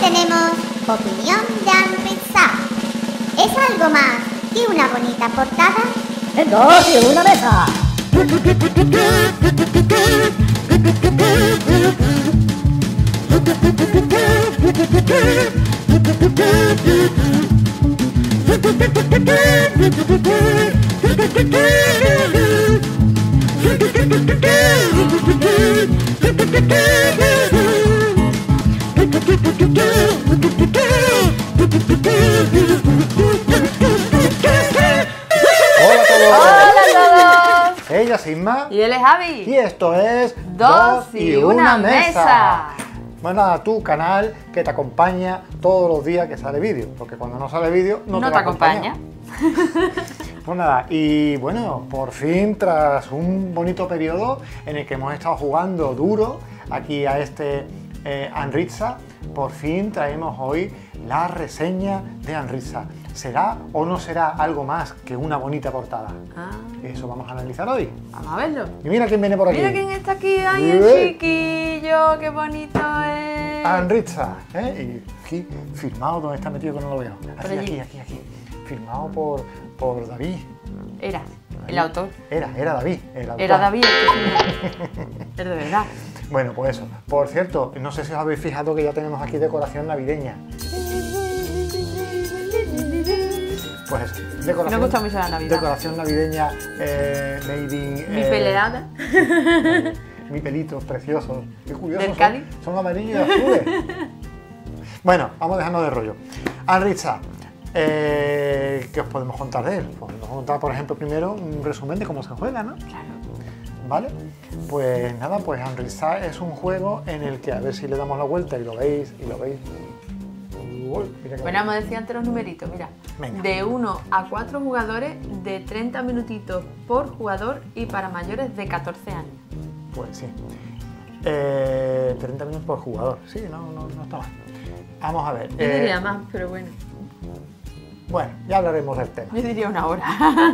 tenemos opinión de Anrisa. ¿Es algo más que una bonita portada? ¡Dos y una mesa! Hola a todos. ¡Hola a todos! Ella es Isma. Y él es Javi. Y esto es Dos y una mesa. Bueno, a tu canal que te acompaña todos los días que sale vídeo, porque cuando no sale vídeo no, No, te, te va a acompañar. acompaña. Pues nada, y bueno, por fin, tras un bonito periodo en el que hemos estado jugando duro aquí a este eh, Anritza, por fin traemos hoy la reseña de Anritza. ¿Será o no será algo más que una bonita portada? Ah, Eso vamos a analizar hoy. vamos a verlo. Y mira quién viene por aquí. Mira quién está aquí. ¡Ay, el chiquillo! ¡Qué bonito es! Anritza, ¿eh? Y aquí, firmado, ¿dónde está metido que no lo veo? Aquí, aquí, aquí, aquí. Firmado por, por David. Era, el autor. Era, era David. el autor. Era David el que. Es de verdad. Bueno, pues eso. Por cierto, no sé si os habéis fijado que ya tenemos aquí decoración navideña. Pues eso, decoración, Me gusta mucho la Navidad. decoración navideña eh, in... Mi eh, peleada. Mi pelitos preciosos. Qué curioso. ¿Del son- Cádiz? Son, amarillos y azules. bueno, vamos dejando de rollo. Anritza, eh, ¿qué os podemos contar de él? Podemos contar, por ejemplo, primero un resumen de cómo se juega, ¿no? Claro. ¿Vale? Pues nada, pues Anritza es un juego en el que a ver si le damos la vuelta y lo veis, y lo veis. Uy, mira qué Bueno, vamos a decir antes los numeritos, mira. Venga. De 1 a 4 jugadores, de 30 minutitos por jugador y para mayores de 14 años. Pues sí. Eh, 30 minutos por jugador. Sí, no, no, no está mal. Vamos a ver. Yo eh, diría más, pero bueno. Bueno, ya hablaremos del tema. Yo diría una hora.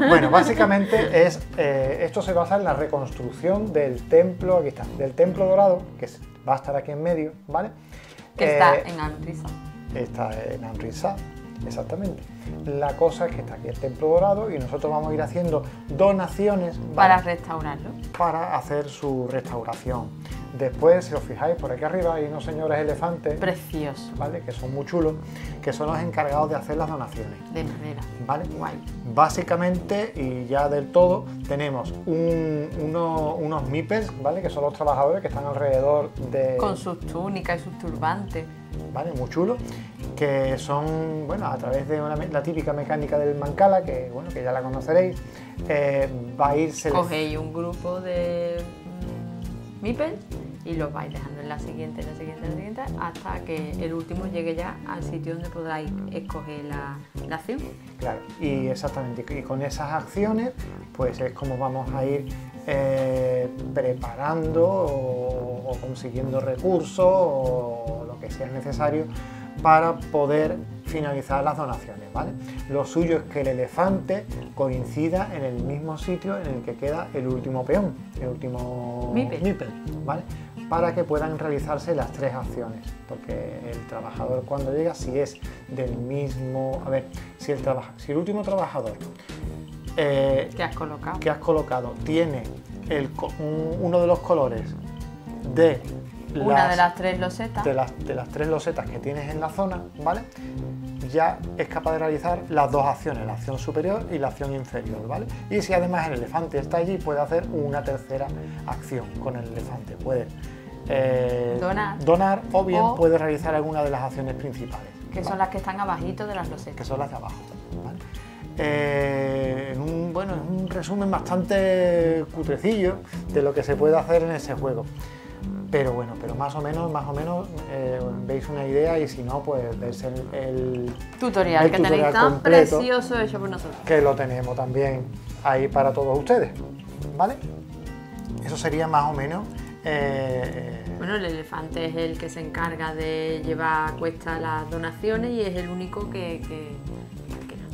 Bueno, básicamente es eh, esto se basa en la reconstrucción del templo, aquí está, del templo dorado, que va a estar aquí en medio, ¿vale? que está Eh, en Anrisa. Está en Anrisa, exactamente. La cosa es que está aquí el templo dorado y nosotros vamos a ir haciendo donaciones. Para restaurarlo. para hacer su restauración. Después, si os fijáis, por aquí arriba hay unos señores elefantes, Precioso. ¿vale? Que son muy chulos, que son los encargados de hacer las donaciones. De madera. ¿Vale? Guay. Básicamente, y ya del todo, tenemos un- uno- unos MIPES, ¿vale? Que son los trabajadores que están alrededor de... Con sus túnicas y sus turbantes. ¿Vale? Muy chulo, que son, bueno, a través de una la típica mecánica del Mancala, que, bueno, que ya la conoceréis, eh, va a ir selec- Cogéis un grupo de mm, Mipel y los vais dejando en la siguiente, en la siguiente, en la siguiente, hasta que el último llegue ya al sitio donde podráis escoger la, la acción. Claro, y exactamente, y con esas acciones, pues es como vamos a ir eh, preparando o, o consiguiendo recursos o que sea necesario para poder finalizar las donaciones, ¿vale? Lo suyo es que el elefante coincida en el mismo sitio en el que queda el último peón, el último Mipel. ¿vale? Para que puedan realizarse las tres acciones, porque el trabajador cuando llega, si es del mismo, a ver, si el, trabaja, si el último trabajador eh, que has colocado. que has colocado tiene el un- uno de los colores de Una de las tres losetas. de las, de las tres losetas que tienes en la zona, ¿vale? Ya es capaz de realizar las dos acciones, la acción superior y la acción inferior, ¿vale? Y si además el elefante está allí, puede hacer una tercera acción con el elefante. Puede eh, Donar. donar o bien O- puede realizar alguna de las acciones principales. que son las que están abajito de las que losetas. son las de abajo. ¿vale? Eh, en un, bueno, en un resumen bastante cutrecillo de lo que se puede hacer en ese juego. Pero bueno, pero más o menos, más o menos eh, veis una idea y si no, pues veis el, el- Tutorial el que tenéis tan completo. precioso hecho por nosotros. que lo tenemos también ahí para todos ustedes, ¿vale? Eso sería más o menos eh, Bueno, el elefante es el que se encarga de llevar a cuesta las donaciones y es el único que, que,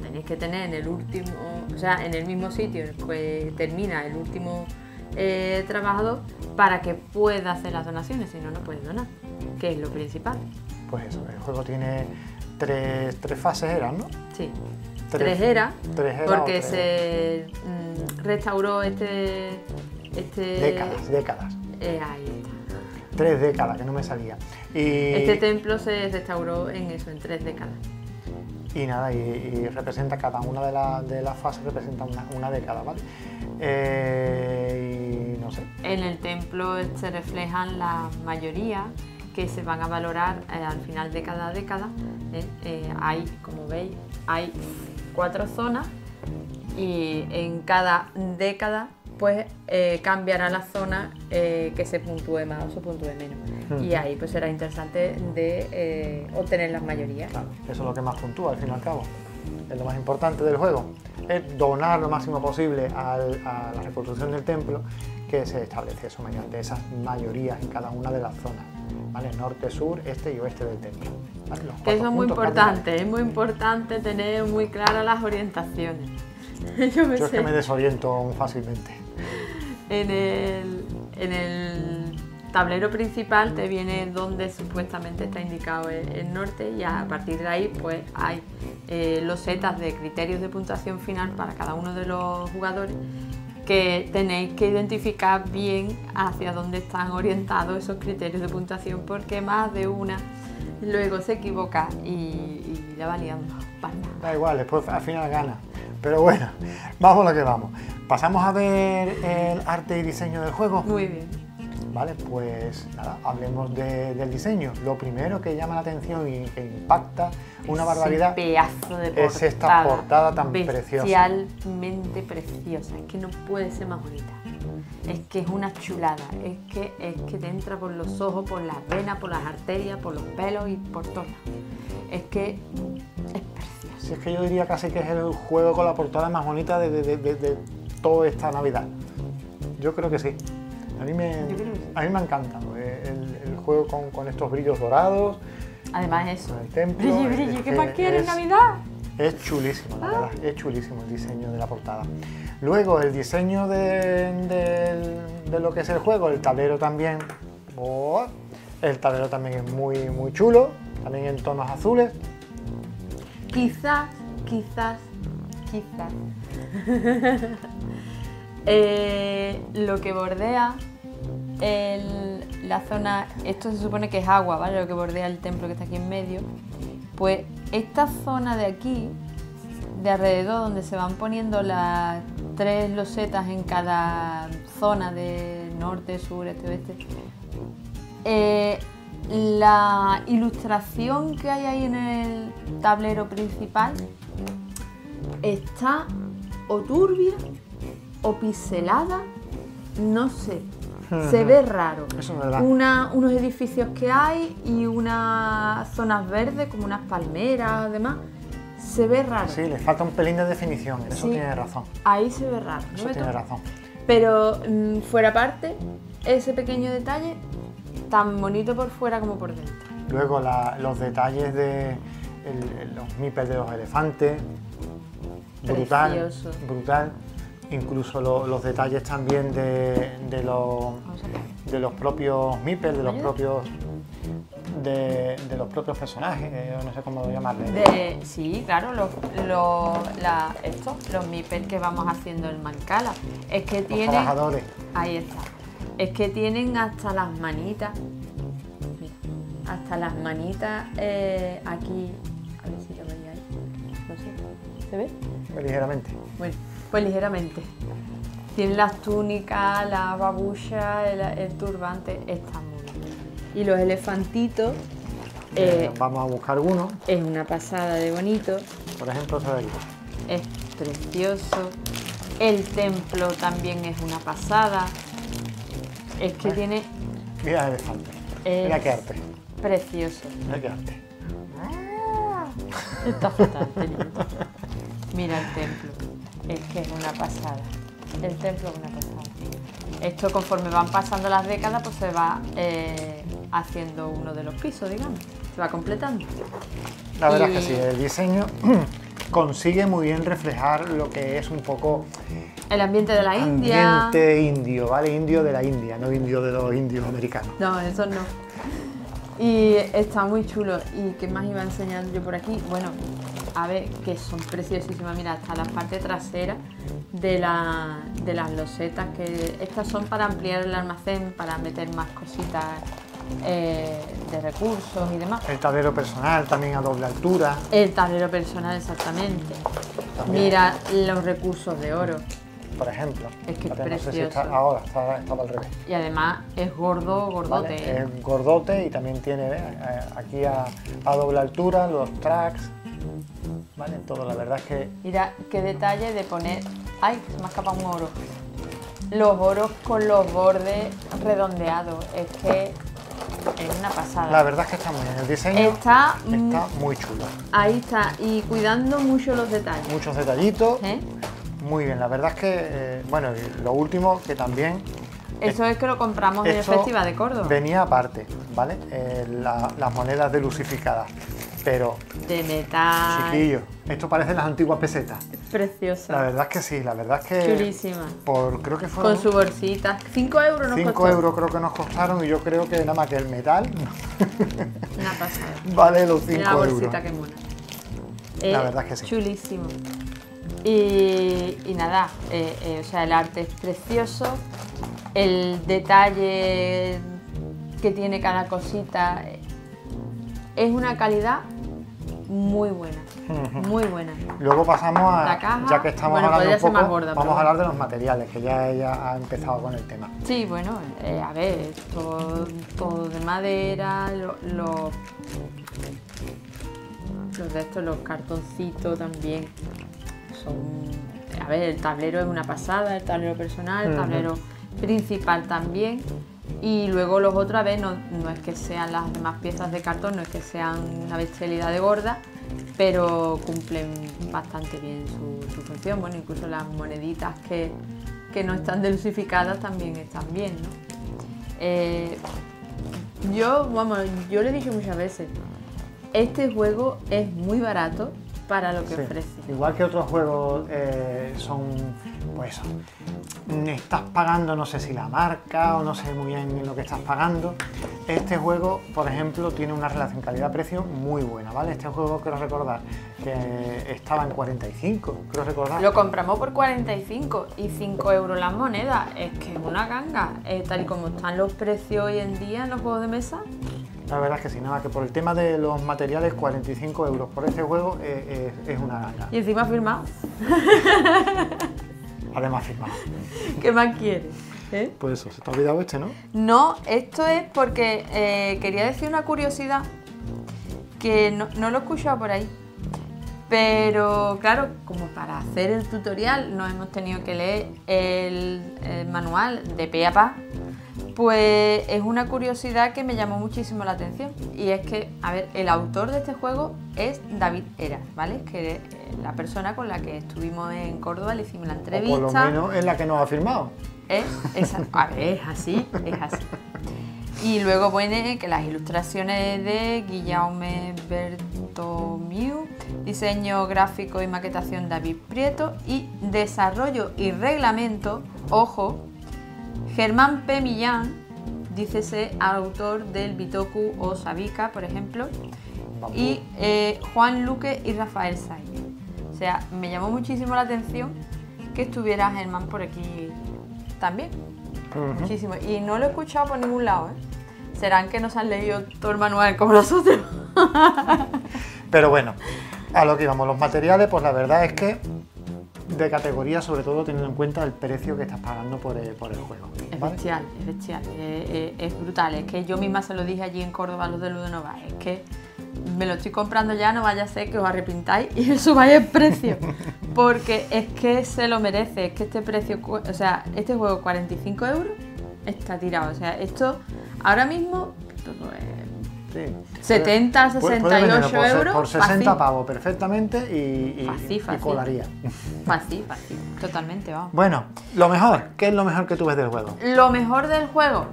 tenéis que tener en el último, o sea, en el mismo sitio en el que termina el último eh, trabajador para que pueda hacer las donaciones, si no, no puede donar, que es lo principal. pues eso, el juego tiene tres, tres fases, eran, ¿no? Sí. Tres- Tres eras, tres eras o porque tres- se mm, restauró este... este Décadas, décadas. eh, ahí está. Tres décadas, que no me salía. Y, Este templo se restauró en eso, en tres décadas. y nada, y, y representa cada una de, la- de las fases, representa una, una década, ¿vale? Eh, sé, En el templo se reflejan la mayoría que se van a valorar eh, al final de cada década. ¿eh? Eh, hay, como veis, hay cuatro zonas y en cada década pues cambiará la zona que se puntúe más o se puntúe menos. Hmm. Y ahí pues será interesante de obtener las mayorías. Claro, eso es lo que más puntúa al fin y al cabo. Es lo más importante del juego. Es donar lo máximo posible al- a la reconstrucción del templo que se establece eso mediante esas mayorías en cada una de las zonas. ¿vale? Norte, sur, este y oeste del templo. ¿vale? Eso es muy importante, es muy importante tener muy claras las orientaciones. Yo me. Yo es que me desoriento fácilmente. En el, en el tablero principal te viene donde supuestamente está indicado el, el norte y a partir de ahí pues hay eh, losetas de criterios de puntuación final para cada uno de los jugadores que tenéis que identificar bien hacia dónde están orientados esos criterios de puntuación porque más de una luego se equivoca y, y la va liando. parda. Da igual, después al final gana. Pero bueno, vamos a lo que vamos. Pasamos a ver el arte y diseño del juego. Muy bien. Vale, pues nada, hablemos de- del diseño. Lo primero que llama la atención y que impacta una barbaridad Ese pedazo de portada. es esta portada tan preciosa. Bestialmente preciosa. Es que no puede ser más bonita. Es que es una chulada. Es que, es que te entra por los ojos, por las venas, por las arterias, por los pelos y por todo. Es que es preciosa. Si es que yo diría casi que es el juego con la portada más bonita de, de- de- de toda esta Navidad. Yo creo que sí. A mí me, a mí me ha encantado el, el juego con, con estos brillos dorados, Además eso. el templo. Brilli, es brilli, ¿qué más quieres es- Navidad? Es chulísimo, Ah. la verdad, es chulísimo el diseño de la portada. Luego el diseño de, lo que es el juego, el tablero también. ¡buah! El tablero también es muy, muy chulo, también en tonos azules. Quizás, quizás, quizás. Eh, lo que bordea la zona, esto se supone que es agua, ¿vale? Lo que bordea el templo que está aquí en medio. Pues esta zona de aquí, de alrededor, donde se van poniendo las tres losetas en cada zona de norte, sur, este, oeste, eh, la ilustración que hay ahí en el tablero principal está o turbia o pixelada, no sé. Se ve raro. Eso es verdad. Una- unos edificios que hay y unas zonas verdes como unas palmeras, además. Se ve raro. Sí, le falta un pelín de definición, eso Sí. tiene razón. Ahí se ve raro. ¿no Eso me tiene razón. Pero mm, fuera parte, ese pequeño detalle, tan bonito por fuera como por dentro. Luego la- los detalles de el- los mipes de los elefantes. Brutal. Precioso. Brutal. Incluso lo- los detalles también de, de los, de los propios mipes, de los propios de, de los propios personajes, eh, no sé cómo llamarle. De, sí, claro, los, los- la- esto, los mipels que vamos haciendo en Mancala. Es que los tienen. trabajadores. Ahí está. Es que tienen hasta las manitas. Mira, hasta las manitas eh, aquí. A ver si lo veis ahí. No sé. ¿Se ve? Ligeramente. Bueno, pues ligeramente. Tienen las túnicas, la babucha, el, el turbante, está muy bien. Y los elefantitos Eh, eh, vamos a buscar uno, es una pasada de bonito, por ejemplo, de aquí. es precioso. El templo también es una pasada. Es que Bueno. tiene Mira el elefante. Es- Mira qué arte. precioso. Mira qué arte. Está fatal. Mira el templo. Es que es una pasada. El templo es una pasada. Esto conforme van pasando las décadas, pues se va eh, haciendo uno de los pisos, digamos. Se va completando. La verdad Y- es que sí, el diseño consigue muy bien reflejar lo que es un poco El ambiente de la India. ambiente indio, ¿vale? Indio de la India, no indio de los indios americanos. No, eso no. Y está muy chulo. ¿Y qué más iba a enseñar yo por aquí? Bueno, a ver, que son preciosísimas. Mira, hasta la parte trasera de, la- de las losetas, que estas son para ampliar el almacén, para meter más cositas eh, de recursos y demás. El tablero personal también a doble altura. El tablero personal, exactamente. También. Mira los recursos de oro. por ejemplo. Es que es no sé si está ahora, está, estaba al revés. Y además es gordo, gordote. ¿vale? ¿eh? Es gordote y también tiene. Eh, aquí a, a doble altura los tracks. ¿Vale? Todo, la verdad es que Mira qué detalle de poner. ¡Ay! Se me ha escapado un oro. Los oros con los bordes redondeados. Es que es una pasada. la verdad es que está muy bien. El diseño Está, mu- está muy chulo. ahí está. Y cuidando mucho los detalles. Muchos detallitos. ¿eh? Muy bien. La verdad es que, eh, bueno, lo último que también Eso es que lo compramos en el Festival de Córdoba. venía aparte, ¿vale? Eh, la- las monedas de lucificadas. Pero, De metal. chiquillo, esto parece las antiguas pesetas. Preciosa. La verdad es que sí, la verdad es que. Chulísima. Por, creo que fueron Con su bolsita. 5 euros nos 5 costó. euros creo que nos costaron y yo creo que nada más que el metal Una pasada. vale los 5 Mira la euros. bolsita que mona. La Eh, verdad es que sí. Chulísimo. Y, y nada, eh, eh, o sea, el arte es precioso, el detalle que tiene cada cosita es una calidad muy buena, muy buena. Luego pasamos a, La caja, ya que estamos bueno, hablando un poco, gorda, vamos a hablar de los materiales, que ya ella ha empezado con el tema. Sí, bueno, eh, a ver, esto todo de madera, lo- los, los de estos, los cartoncitos también son, a ver, el tablero es una pasada, el tablero personal, el tablero principal también. Y luego los otros, a ver, no, no es que sean las demás piezas de cartón, no es que sean una bestialidad de gorda, pero cumplen bastante bien su, su función. Bueno, incluso las moneditas que, que no están dulcificadas también están bien, ¿no? Eh, yo, vamos, yo le he dicho muchas veces, este juego es muy barato para lo que Sí. ofrece. Igual que otros juegos eh, son, pues, mm, estás pagando, no sé si la marca o no sé muy bien en lo que estás pagando. Este juego, por ejemplo, tiene una relación calidad-precio muy buena, ¿vale? Este juego, quiero recordar, que estaba en 45, creo recordar. Lo compramos por 45 y 5 euros las monedas. Es que es una ganga. Eh, tal y como están los precios hoy en día en los juegos de mesa, La verdad es que sí, nada, que por el tema de los materiales, 45 euros por este juego eh, es, es una ganga. y encima firmado. Además firmado. ¿Qué más quieres? ¿Eh? Pues eso, se te ha olvidado este, ¿no? No, esto es porque eh, quería decir una curiosidad que no, no lo he escuchado por ahí. Pero claro, como para hacer el tutorial nos hemos tenido que leer el, el manual de pe a pa, pues es una curiosidad que me llamó muchísimo la atención. Y es que, a ver, el autor de este juego es David Eras, ¿vale? Que es la persona con la que estuvimos en Córdoba, le hicimos la O entrevista. por lo menos es la que nos ha firmado. ¿Eh? Esa- a ver, es así, es así. Y luego pone que las ilustraciones de Guillaume Bertomiu, diseño gráfico y maquetación David Prieto y desarrollo y reglamento, ojo, Germán P. Millán, dícese autor del Bitoku o Sabica, por ejemplo, y eh, Juan Luque y Rafael Sainz. O sea, me llamó muchísimo la atención que estuviera Germán por aquí también. Muchísimo. Y no lo he escuchado por ningún lado, ¿eh? Serán que nos han leído todo el manual como nosotros. Pero bueno, a lo que íbamos, los materiales, pues la verdad es que de categoría, sobre todo teniendo en cuenta el precio que estás pagando por el, por el juego. Es ¿vale? bestial, es bestial, es brutal. Es que yo misma se lo dije allí en Córdoba a los de Ludonova. Es que me lo estoy comprando ya, no vaya a ser que os arrepintáis y subáis el precio. Porque es que se lo merece. Es que este precio, o sea, este juego 45 euros está tirado. O sea, esto ahora mismo, pues, Sí. 70, Puede- puede 68 venderlo por, euros, Por 60 fácil. pavos perfectamente y, y- Fácil, y fácil. colaría. fácil, fácil, totalmente, vamos. Bueno, lo mejor, ¿qué es lo mejor que tú ves del juego? Lo mejor del juego,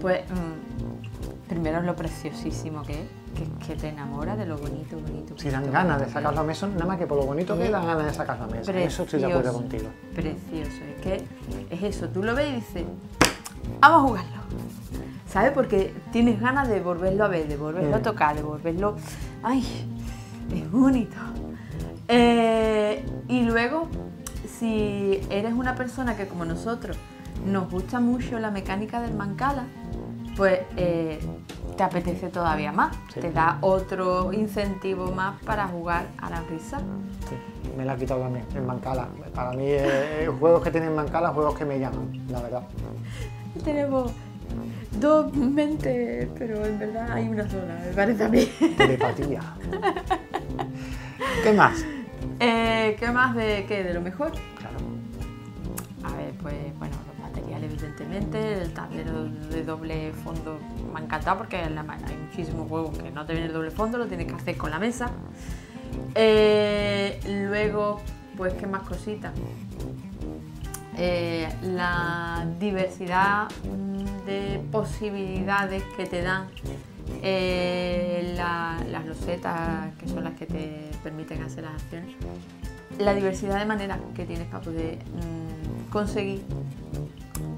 pues mm, primero es lo preciosísimo que es, que, que te enamora de lo bonito, bonito. Si dan ganas de sacar la mesa, nada más que por lo bonito que dan ganas de sacar la mesa. Eso estoy de acuerdo contigo. Precioso, es que es eso, tú lo ves y dices, vamos a jugarlo. ¿Sabes? Porque tienes ganas de volverlo a ver, de volverlo a Mm. tocar, de volverlo... ¡Ay! Es bonito. Eh, y luego, si eres una persona que como nosotros nos gusta mucho la mecánica del mancala, pues eh, te apetece todavía más, Sí. te da otro incentivo más para jugar a la risa. Sí, me la ha quitado también, el Mancala. Para mí, eh, juegos que tienen Mancala, juegos que me llaman, la verdad. Tenemos dos mentes, pero en verdad hay una sola, me parece a mí. Telepatía. ¿Qué más? Eh, ¿Qué más de qué? ¿De lo mejor? Claro. A ver, pues bueno, los materiales evidentemente, el tablero de doble fondo me ha encantado porque hay muchísimos juegos que no te viene el doble fondo, lo tienes que hacer con la mesa. Eh, luego, pues qué más cositas. Eh, la diversidad de posibilidades que te dan eh, la- las losetas, que son las que te permiten hacer las acciones, la diversidad de maneras que tienes para poder mm, conseguir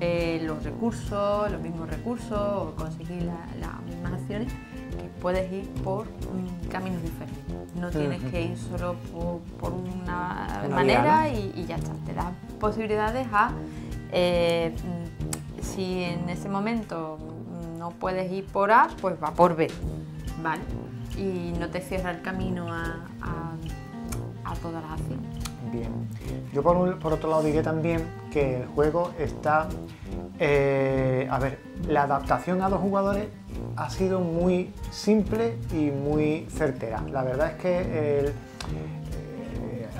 eh, los recursos, los mismos recursos, o conseguir la- las mismas acciones, que puedes ir por mm, caminos diferentes. No tienes que ir solo por, por una, Una manera y, y ya está. Te da posibilidades a, eh, si en ese momento no puedes ir por A, pues va por B, ¿vale? Y no te cierra el camino a, a- a todas las acciones. Bien. Yo por, un- por otro lado diré también que el juego está... eh, a ver, la adaptación a dos jugadores ha sido muy simple y muy certera. La verdad es que eh,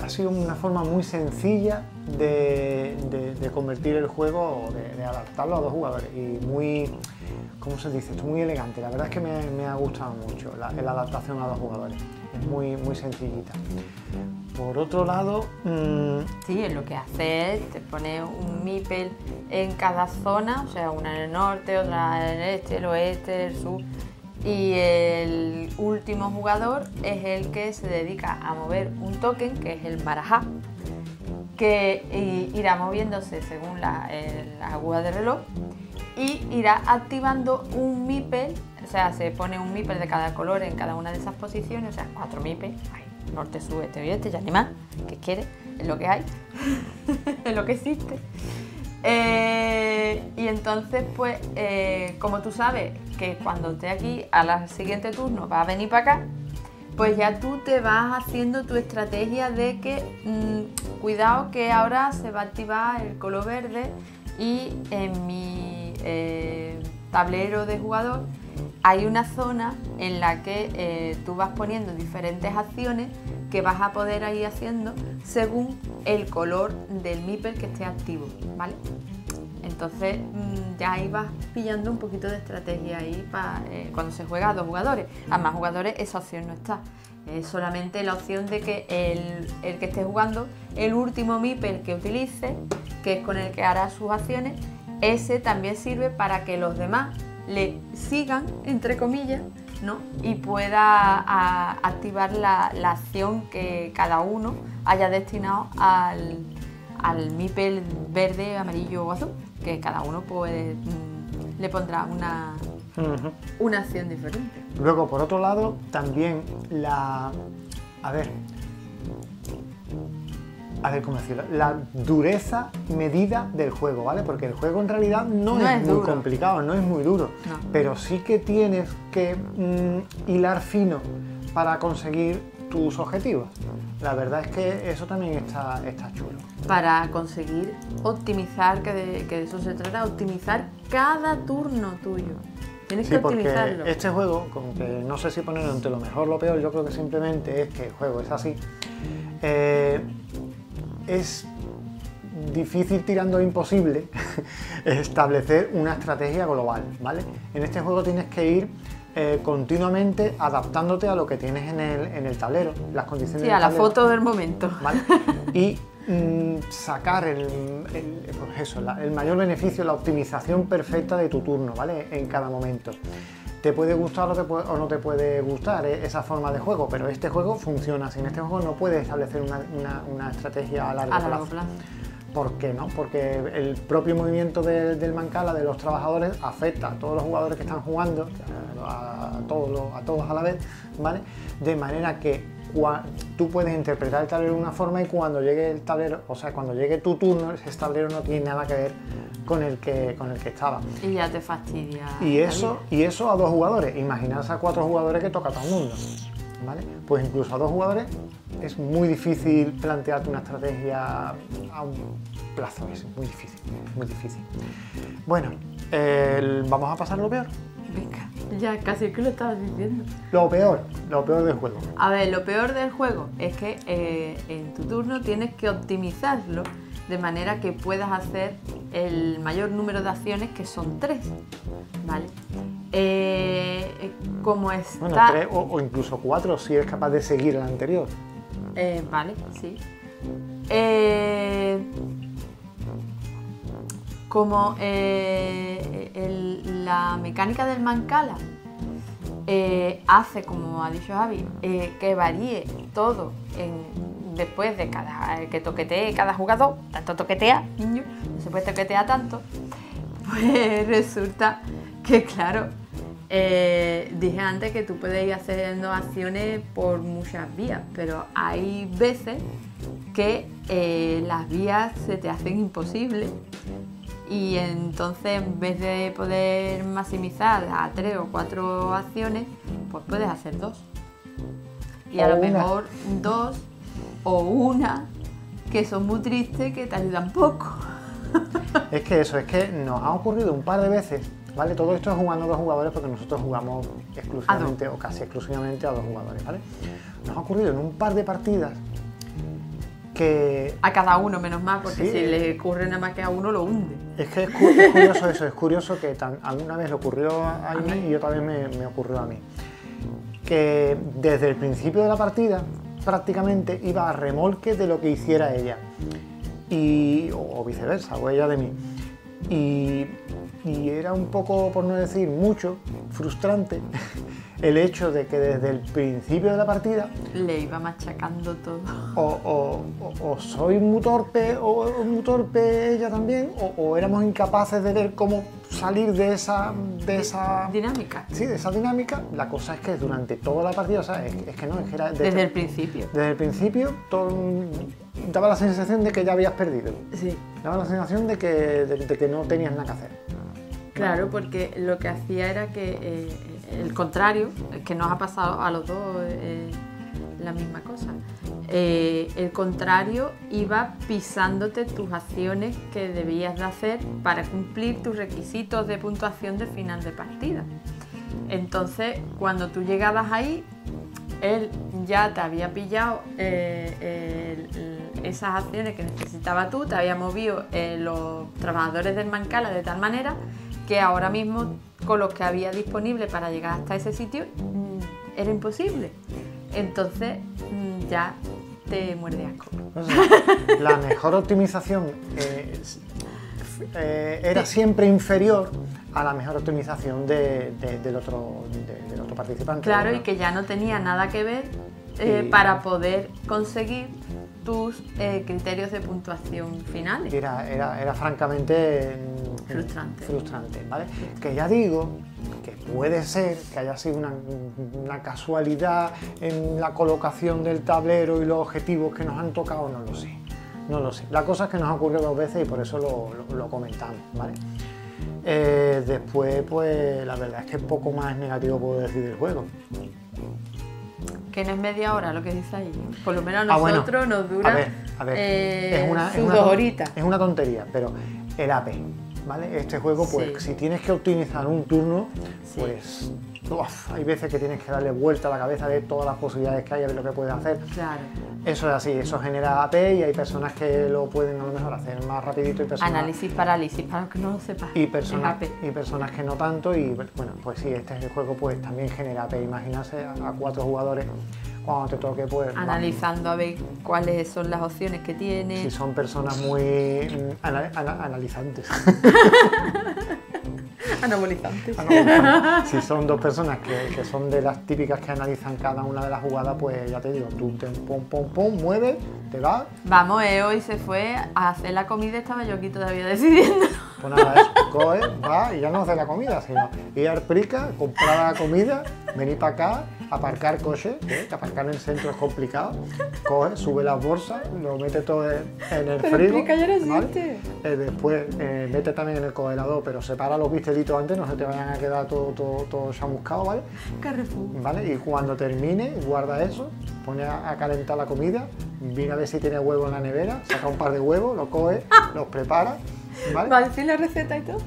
ha sido una forma muy sencilla de, convertir el juego, de, de adaptarlo a dos jugadores y muy, ¿cómo se dice? esto? Muy elegante. La verdad es que me, ha gustado mucho la, adaptación a dos jugadores. Es muy, muy sencillita. Por otro lado, mm, Sí, lo que hace es, te pone un MIPEL en cada zona, o sea, una en el norte, otra en el este, el oeste, el sur. Y el último jugador es el que se dedica a mover un token, que es el Marajá, que i- irá moviéndose según la, el- las agujas del reloj y irá activando un MIPEL, o sea, se pone un MIPEL de cada color en cada una de esas posiciones, o sea, cuatro MIPEL, norte, sur, este oeste, ya ni más, que quiere, es lo que hay, es lo que existe. Eh, y entonces, pues, eh, como tú sabes que cuando esté aquí a la siguiente turno va a venir para acá, pues ya tú te vas haciendo tu estrategia de que mm, cuidado que ahora se va a activar el color verde y en mi eh, tablero de jugador hay una zona en la que eh, tú vas poniendo diferentes acciones que vas a poder ir haciendo según el color del MIPEL que esté activo, ¿vale? Entonces mm, ya ahí vas pillando un poquito de estrategia ahí para cuando se juega a dos jugadores. A más jugadores esa opción no está. Es solamente la opción de que el, el que esté jugando, el último MIPEL que utilice, que es con el que hará sus acciones, ese también sirve para que los demás le sigan, entre comillas, ¿no? y pueda activar la, la acción que cada uno haya destinado al, al MIPEL verde, amarillo o azul, que cada uno puede, mm, le pondrá una, una acción diferente. Luego, por otro lado, también la. A ver. A ver, ¿cómo decirlo? La dureza medida del juego, ¿vale? Porque el juego en realidad no, No es, es muy duro. complicado, no es muy duro. No. Pero sí que tienes que mm, hilar fino para conseguir tus objetivos. La verdad es que eso también está, está chulo. Para conseguir optimizar, que de, que de eso se trata, optimizar cada turno tuyo. Tienes Sí, que porque optimizarlo. este juego, como que no sé si ponerlo entre lo mejor o lo peor, yo creo que simplemente es que el juego es así. Eh, es difícil tirando imposible establecer una estrategia global, ¿vale? En este juego tienes que ir eh, continuamente adaptándote a lo que tienes en el, en el tablero, las condiciones Sí, del a la tablero. foto del momento. ¿vale? Y sacar el, el- pues eso, la- el mayor beneficio, la optimización perfecta de tu turno, ¿vale? En cada momento. Te puede gustar o, te puede- o no te puede gustar eh, esa forma de juego, pero este juego funciona. En este juego no puedes establecer una, una- una estrategia a largo, A largo plazo. plazo. ¿Por qué no? Porque el propio movimiento de- del Mancala, de los trabajadores, afecta a todos los jugadores que están jugando, a, todos, a todos a la vez, ¿vale? De manera que tú puedes interpretar el tablero de una forma y cuando llegue el tablero, o sea, cuando llegue tu turno, ese tablero no tiene nada que ver con el que, con el que estaba. Y ya te fastidia. Y eso, y eso a dos jugadores. Imaginarse a cuatro jugadores que toca a todo el mundo. ¿vale? Pues incluso a dos jugadores es muy difícil plantearte una estrategia a un plazo. Es muy difícil, muy difícil. Bueno, el- vamos a pasar lo peor. Venga, ya casi que lo estabas diciendo. Lo peor, lo peor del juego. A ver, lo peor del juego es que eh, en tu turno tienes que optimizarlo de manera que puedas hacer el mayor número de acciones, que son tres. ¿Vale? Eh, eh, como está. Bueno, tres o, o incluso cuatro si eres capaz de seguir el anterior. Eh, vale, sí. Eh, como eh, la mecánica del Mancala eh, hace, como ha dicho Javi, eh, que varíe todo después de cada que toquetee cada jugador, tanto toquetea, niño, no se puede toquetear tanto, pues resulta que claro, dije antes que tú puedes ir haciendo acciones por muchas vías, pero hay veces que las vías se te hacen imposibles y entonces en vez de poder maximizar a tres o cuatro acciones, pues puedes hacer dos. Y a lo una. mejor dos o una que son muy tristes que te ayudan poco. Es que eso, es que nos ha ocurrido un par de veces, ¿vale? Todo esto es jugando a dos jugadores porque nosotros jugamos exclusivamente o casi exclusivamente a dos jugadores, ¿vale? Nos ha ocurrido en un par de partidas que A cada uno, menos mal, porque Sí. si le ocurre nada más que a uno, lo hunde. es que es, cu- es curioso eso, es curioso que tan- alguna vez le ocurrió a A mí. y otra vez me, me ocurrió a mí. Que desde el principio de la partida prácticamente iba a remolque de lo que hiciera ella. Y, o, o viceversa, o ella de mí. Y, y era un poco, por no decir mucho, frustrante el hecho de que desde el principio de la partida Le iba machacando todo. o, o- o- soy muy torpe o muy torpe ella también o, o éramos incapaces de ver cómo salir de esa de esa Dinámica. sí, de esa dinámica la cosa es que durante toda la partida o sea, es, es que no es que era de Desde el principio. desde el principio todo, daba la sensación de que ya habías perdido Sí. daba la sensación de que, de, de que no tenías nada que hacer Claro, porque lo que hacía era que eh, el contrario, que nos ha pasado a los dos eh, la misma cosa. Eh, el contrario iba pisándote tus acciones que debías de hacer para cumplir tus requisitos de puntuación de final de partida. Entonces, cuando tú llegabas ahí, él ya te había pillado eh, esas acciones que necesitaba tú, te había movido los trabajadores del Mancala de tal manera que ahora mismo con los que había disponible para llegar hasta ese sitio mm, era imposible. Entonces mm, ya te muerde asco. O sea, la mejor optimización eh, es- eh, era siempre inferior a la mejor optimización de- de- del, otro, de- del otro participante. Claro, y que ya no tenía nada que ver eh, Y- para poder conseguir tus eh, criterios de puntuación finales. Era, era, era francamente Frustrante. frustrante, ¿vale? Que ya digo que puede ser que haya sido una, una casualidad en la colocación del tablero y los objetivos que nos han tocado, no lo sé. No lo sé. La cosa es que nos ha ocurrido dos veces y por eso lo, lo- lo comentamos, ¿vale? Eh, después, pues la verdad es que poco más negativo puedo decir del juego. Que no es media hora lo que dice ahí. Por lo menos a Ah, bueno. nosotros nos dura A ver, a ver. eh, es una. Es una tontería, pero el AP, ¿vale? Este juego, pues Sí. si tienes que optimizar un turno, Sí. pues uf, hay veces que tienes que darle vuelta a la cabeza de todas las posibilidades que hay, a ver lo que puedes hacer. Claro. Eso es así, eso genera AP y hay personas que lo pueden a lo mejor hacer más rapidito y personas... Análisis, parálisis, para los que no lo sepan. Y Es personas, y personas que no tanto y bueno, pues sí, este juego pues también genera AP. Imaginarse a, a cuatro jugadores cuando te toque pues... va- Analizando a ver cuáles son las opciones que tiene. Si son personas muy mm, ana- ana- analizantes. Anabolizante. No, si son dos personas que, que son de las típicas que analizan cada una de las jugadas, pues ya te digo, tú te pum, pum, pum, mueves, te vas, Vamos, eh, hoy se fue a hacer la comida, estaba yo aquí todavía decidiendo. Pues nada, eso, coges, vas y ya no haces la comida, sino ir al Prica, comprar la comida, venir para acá, aparcar coche, que aparcar en el centro es complicado, coges, sube las bolsas, lo metes todo en, en el Pero frigo, ya no ¿vale? Eh, después eh, mete también en el congelador, pero separa los bistelitos antes, no se te vayan a quedar todo, todo, todo chamuscado, ¿vale? Carrefour. ¿Vale? Y cuando termine, guarda eso, pone a, a calentar la comida, mira a ver si tiene huevo en la nevera, saca un par de huevos, los coge, los prepara, ¿vale? ¿Va a decir la receta y todo?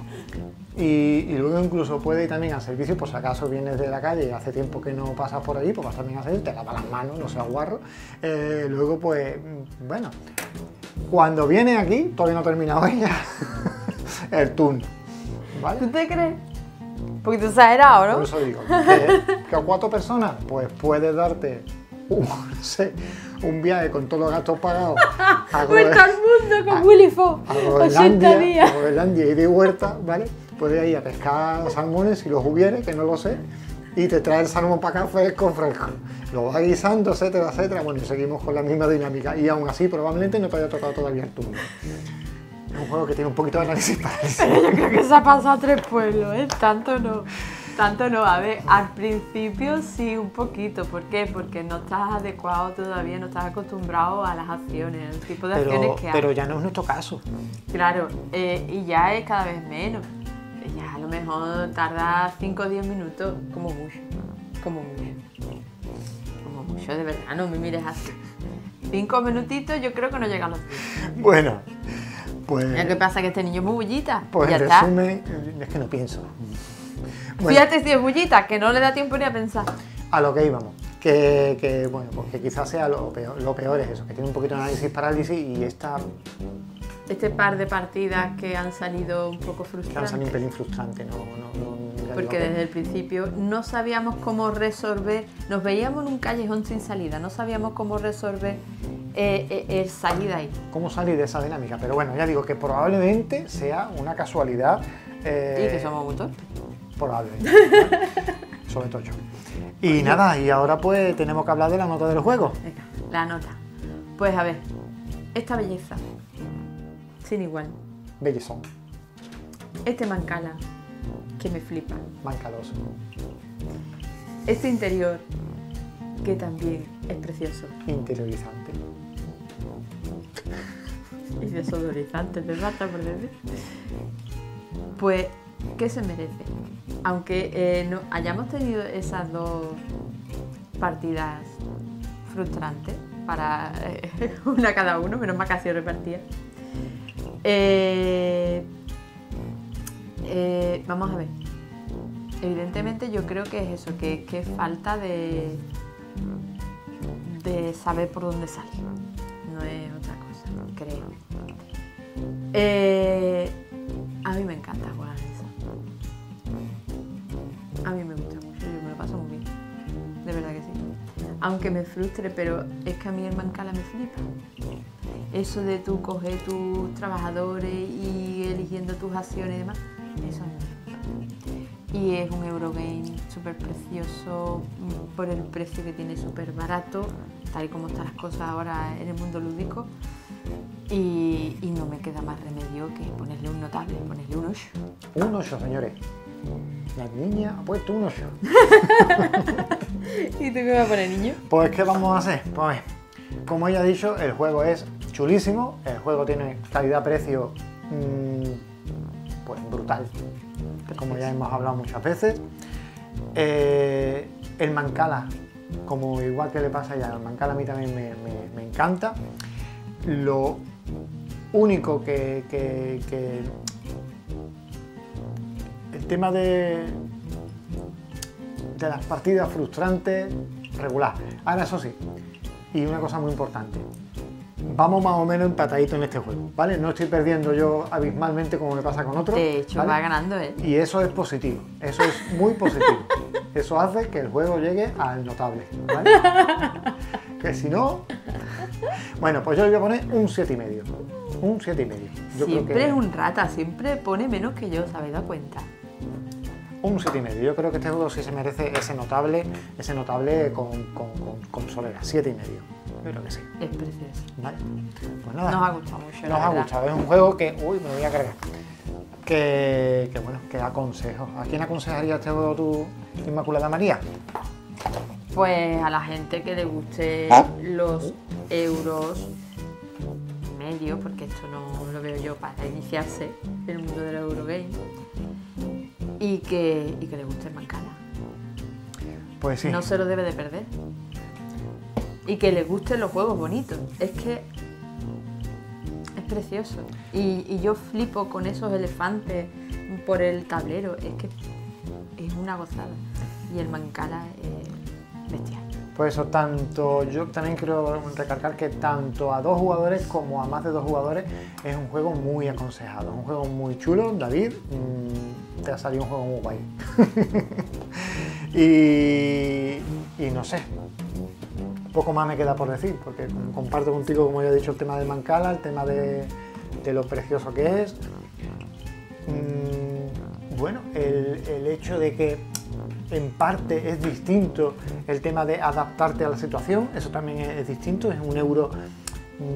Y, y luego incluso puede ir también al servicio, por si acaso vienes de la calle y hace tiempo que no pasas por allí, pues vas también a servir, te lavas las manos, no seas guarro. Eh, luego, pues, bueno, cuando viene aquí, todavía no ha terminado ella, el turno, ¿vale? ¿Tú te crees? Un poquito exagerado, Por ¿no? eso digo, que, que a cuatro personas, pues puedes darte un, no sé, un viaje con todos los gastos pagados Vuelta al mundo con Willy Fox. a 80 Groenlandia, días. a Groenlandia y de huerta, ¿vale? Puedes ir a pescar salmones si los hubiere, que no lo sé, y te trae el salmón para acá fresco, fresco. Lo vas guisando, etcétera, etcétera. Bueno, y seguimos con la misma dinámica. Y aún así, probablemente no te haya tocado todavía el turno. Es un juego que tiene un poquito de análisis para eso. Pero yo creo que se ha pasado a tres pueblos, ¿eh? Tanto no. Tanto no. A ver, al principio sí, un poquito. ¿Por qué? Porque no estás adecuado todavía, no estás acostumbrado a las acciones, al tipo de Pero, acciones que hay. pero ya no es nuestro caso. Claro, eh, y ya es cada vez menos. Ya a lo mejor tarda 5 o 10 minutos, como mucho. Como mucho. Como mucho, de verdad, no me mires así. 5 minutitos yo creo que no llegan a los 10. Bueno, pues... Que pasa que este niño es muy bullita. Pues ya en está. resumen, es que no pienso. Bueno, Fíjate si es bullita, que no le da tiempo ni a pensar. a lo que íbamos. Que, que, bueno, pues que quizás sea lo peor, lo peor es eso, que tiene un poquito de análisis parálisis y esta Este par de partidas que han salido un poco cansa un frustrantes. pelín frustrante, no, no, no- Porque que- desde el principio no sabíamos cómo resolver, nos veíamos en un callejón sin salida, no sabíamos cómo resolver eh, eh, el salir de ahí. cómo salir de esa dinámica. Pero bueno, ya digo que probablemente sea una casualidad. eh, Y que somos muy torpes. Probablemente. ¿vale? Sobre todo yo. Y nada, y ahora pues tenemos que hablar de la nota del juego. Venga, la nota. Pues a ver, esta belleza, sin igual. Bellezón, Este mancala, que me flipa. mancadoso. Este interior, que también es precioso. interiorizante. Y desodorizante, te falta por decir. Pues, ¿qué se merece? Aunque eh, hayamos tenido esas dos partidas frustrantes, para eh, una cada uno, menos mal que ha sido repartida. Eh, vamos a ver. Evidentemente yo creo que es eso, que, falta de, de saber por dónde salir. No es otra cosa, creo. A mí me encanta Aunque me frustre, pero es que a mí el Mancala me flipa. Eso de tú coger tus trabajadores y eligiendo tus acciones y demás, eso me. Y es un Eurogame súper precioso mm, por el precio que tiene, súper barato, tal y como están las cosas ahora en el mundo lúdico. Y, y no me queda más remedio que ponerle un notable, ponerle un 8. Un 8, señores. La niña ha puesto un 8. ¿Y tú qué vas a poner, niño? Pues, ¿qué vamos a hacer? Pues, a ver, como ella ha dicho, el juego es chulísimo. El juego tiene calidad-precio mm, pues brutal, como ya hemos hablado muchas veces. Eh, el Mancala, como igual que le pasa a ella, el Mancala a mí también me, me- me encanta. Lo único que, que- que- el tema de, de las partidas frustrantes, regular. Ahora, eso sí, y una cosa muy importante, vamos más o menos empataditos en este juego, ¿vale? No estoy perdiendo yo abismalmente como me pasa con otros. De hecho, ¿vale? va ganando él. Y eso es positivo, eso es muy positivo. Eso hace que el juego llegue al notable, ¿vale? Que si no... Bueno, pues yo le voy a poner un 7,5. Un 7,5. Yo creo Siempre que- es un rata, siempre pone menos que yo, ¿se habéis dado cuenta? Un 7 y medio. Yo creo que este juego sí se merece ese notable, ese notable con, con, con, con solera, 7 y medio. Yo creo que sí. Es precioso. Vale. Pues nada. Nos ha gustado mucho. Nos ha gustado. Es un juego que. Uy, me voy a cargar. Que, que bueno, que aconsejo. ¿A quién aconsejaría este juego tú, Inmaculada María? Pues a la gente que le guste los euros medios, porque esto no lo veo yo para iniciarse en el mundo del Eurogame, y que, y que le guste el Mancala. Pues sí. No se lo debe de perder. Y que le gusten los juegos bonitos. Es que es precioso. Y, y yo flipo con esos elefantes por el tablero. Es que es una gozada. Y el Mancala es bestial. Por eso, tanto, yo también quiero recalcar que tanto a dos jugadores como a más de dos jugadores es un juego muy aconsejado, un juego muy chulo. David, mm, te ha salido un juego muy guay. y, no sé, poco más me queda por decir, porque comparto contigo, como ya he dicho, el tema del Mancala, el tema de, lo precioso que es. Mm, bueno, el hecho de que en parte es distinto el tema de adaptarte a la situación, eso también es, es distinto, es un euro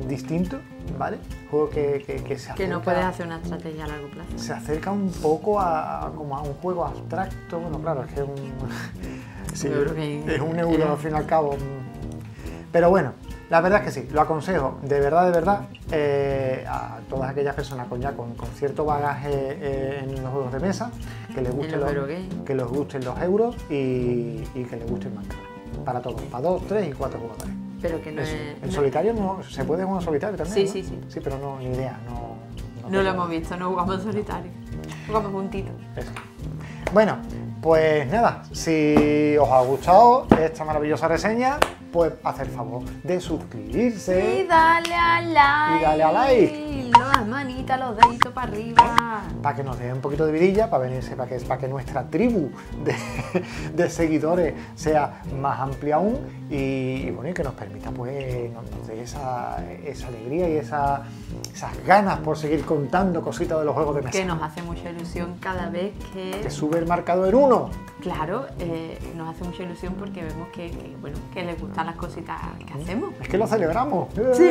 distinto, ¿vale? Juego que, que, que se Que no acerca- puedes hacer una estrategia a largo plazo. se acerca un poco a, a- como a un juego abstracto, bueno, claro, es que es un, sí, es un euro al fin y al cabo. Pero bueno, la verdad es que sí, lo aconsejo, de verdad, de verdad, eh, a todas aquellas personas con ya con, con cierto bagaje eh, en los juegos de mesa, que les gusten los que les gusten los euros y, y que les guste el Minecraft. Para todos, para dos, tres y cuatro jugadores. Pero que no es. No- solitario no, se puede jugar en solitario también. Sí, ¿no? sí, sí. Sí, pero no, ni idea, no. No lo hemos visto, no jugamos en solitario. Jugamos juntitos. Eso. Bueno, pues nada, si os ha gustado esta maravillosa reseña, pues hacer favor de suscribirse. Y dale a like. Y dale a like. Las manitas, los deditos para arriba. Para que nos dé un poquito de vidilla, para venirse, para que, para que nuestra tribu de, de seguidores sea más amplia aún y, y bueno, y que nos permita pues nos, dé esa, esa alegría y esa, esas ganas por seguir contando cositas de los juegos de mesa. Que nos hace mucha ilusión cada vez que. Que sube el marcador uno. Claro, eh, nos hace mucha ilusión porque vemos que, que, bueno, que les gustan las cositas que hacemos. Es que lo celebramos. Sí,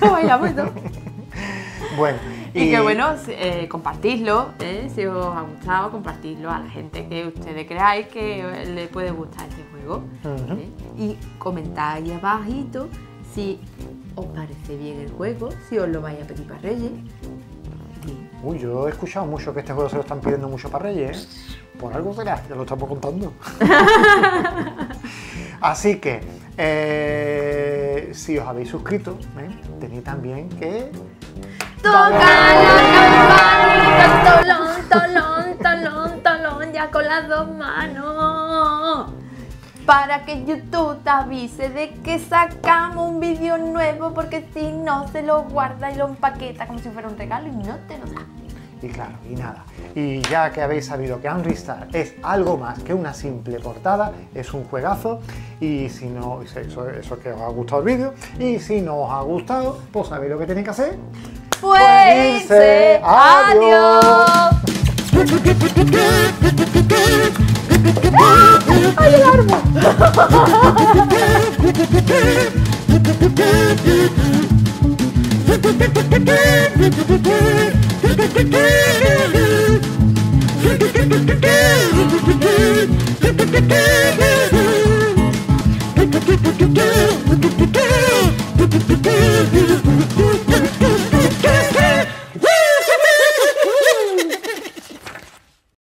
bailamos y todo. Bueno, Y, que bueno, eh, compartidlo, ¿eh? si os ha gustado, compartidlo a la gente que ustedes creáis que eh, le puede gustar este juego. ¿eh? Y comentad ahí abajito si os parece bien el juego, si os lo vais a pedir para Reyes. Uy, yo he escuchado mucho que este juego se lo están pidiendo mucho para Reyes. Por algo será, ya lo estamos contando. Así que, eh, si os habéis suscrito, ¿eh? tenéis también que... Toca la campanita, tolón, tolón, tolón, tolón, ya con las dos manos. Para que YouTube te avise de que sacamos un vídeo nuevo, porque si no se lo guarda y lo empaqueta como si fuera un regalo y no te lo da. Y claro, y nada. Y ya que habéis sabido que Unreal Star es algo más que una simple portada, es un juegazo. Y si no, eso, eso es que os ha gustado el vídeo. Y si no os ha gustado, pues sabéis lo que tenéis que hacer. fue irse. Adiós. ¡Ay, el árbol!